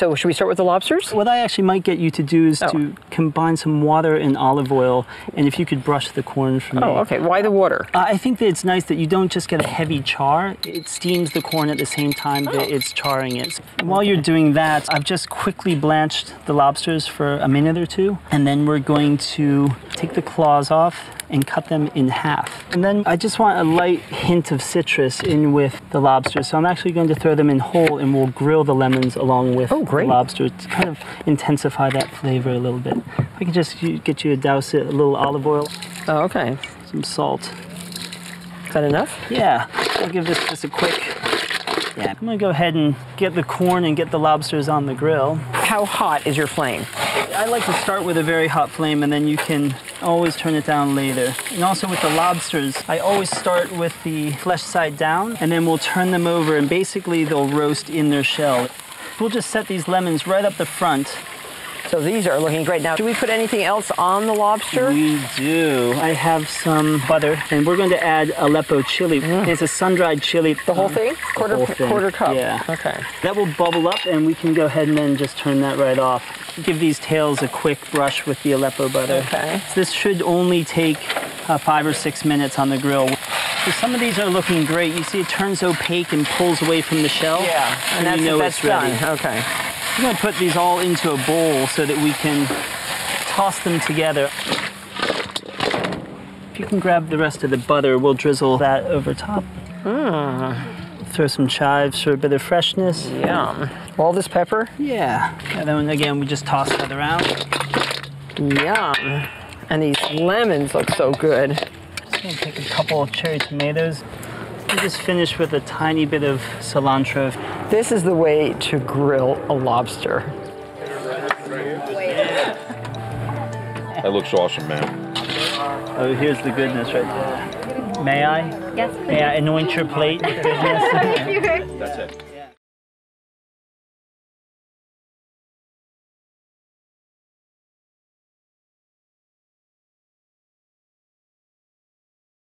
So should we start with the lobsters? What I actually might get you to do is Oh. to combine some water and olive oil, and if you could brush the corn for me. Oh, okay. Why the water? Uh, I think that it's nice that you don't just get a heavy char. It steams the corn at the same time that Oh. it's charring it. While you're doing that, I've just quickly blanched the lobsters for a minute or two, and then we're going to take the claws off and cut them in half. And then I just want a light hint of citrus in with the lobsters. So I'm actually going to throw them in whole and we'll grill the lemons along with Oh, great. the lobster to kind of intensify that flavor a little bit. If I can just get you to douse it, a little olive oil, Oh, okay. some salt. Is that enough? Yeah, I'll give this just a quick. Yeah, I'm gonna go ahead and get the corn and get the lobsters on the grill. How hot is your flame? I like to start with a very hot flame and then you can always turn it down later. And also with the lobsters, I always start with the flesh side down and then we'll turn them over and basically they'll roast in their shell. We'll just set these lemons right up the front. So these are looking great. Now, do we put anything else on the lobster? We do. I have some butter and we're going to add Aleppo chili. It's a sun-dried chili. The whole thing? Quarter whole thing, quarter cup. yeah. Okay. That will bubble up and we can go ahead and then just turn that right off. Give these tails a quick brush with the Aleppo butter. Okay. This should only take uh, five or six minutes on the grill. So some of these are looking great. You see it turns opaque and pulls away from the shell. Yeah. And you that's know that's it's ready. done. Okay. I'm gonna put these all into a bowl so that we can toss them together. If you can grab the rest of the butter, we'll drizzle that over top. Hmm. Throw some chives for a bit of freshness. Yum. All this pepper? Yeah. And then again, we just toss that around. Yum. And these lemons look so good. Just gonna take a couple of cherry tomatoes. We just finish with a tiny bit of cilantro. This is the way to grill a lobster. That looks awesome, man. Oh, here's the goodness right there. May I? Yes, May I anoint your plate with goodness? please. That's it.